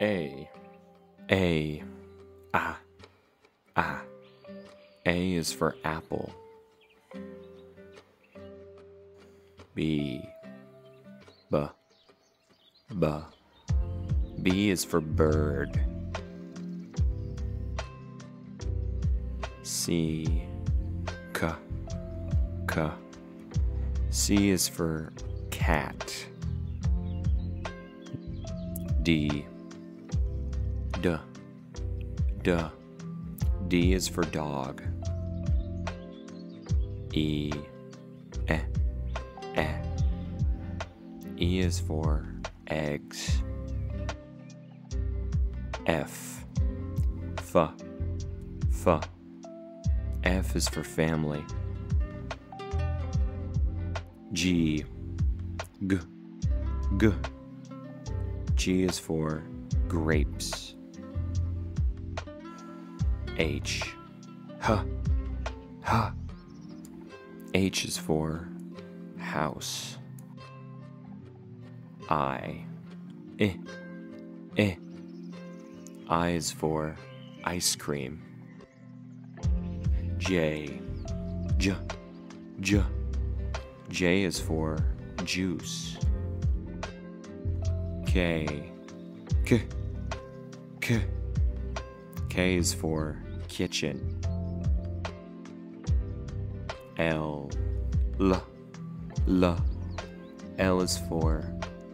A. A. Ah. Ah. A is for apple. B. B. B. B is for bird. C. K. K. C is for cat. D. D. D. D is for dog. E. E. E. E is for eggs. F. F. F. F is for family. G. G. G. G is for grapes. H. H. H. H is for house. I. I. I. I is for ice cream. J. J. J. J is for juice. K. K. K. K is for kitchen. L. L. L. L is for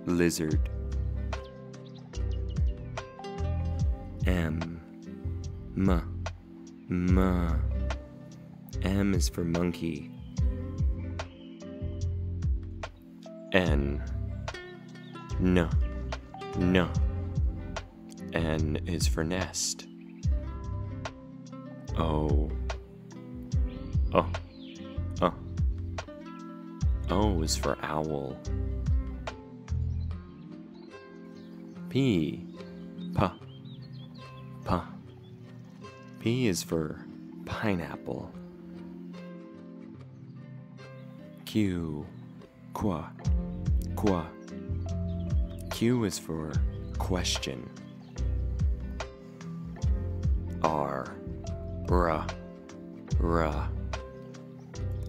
lizard. M. M. M. M is for monkey. N. N. N. N is for nest. O. Oh. Oh. O is for owl. P. P. P. P is for pineapple. Q. Qua. Qua. Q is for question. R. R. R.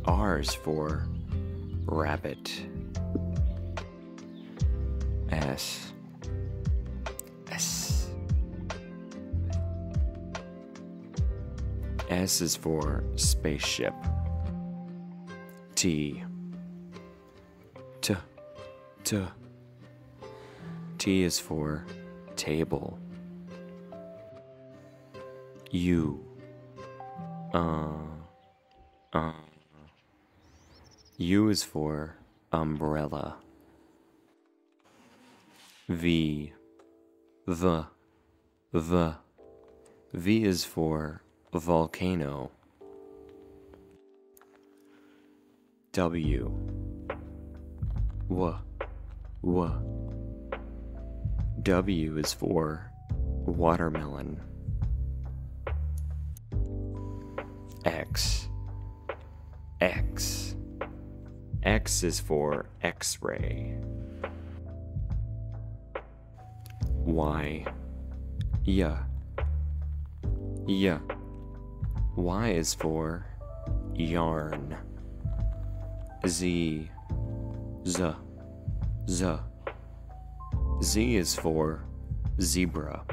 R is for rabbit. S. S. S is for spaceship. T. T. T. T is for table. U. Uh. Uh. U is for umbrella. V. V. V. V is for volcano. W. W. W. W is for watermelon. X. X. X is for X ray. Y. Yeah. Yeah. Y is for yarn. Z. Z. Z. Z is for zebra.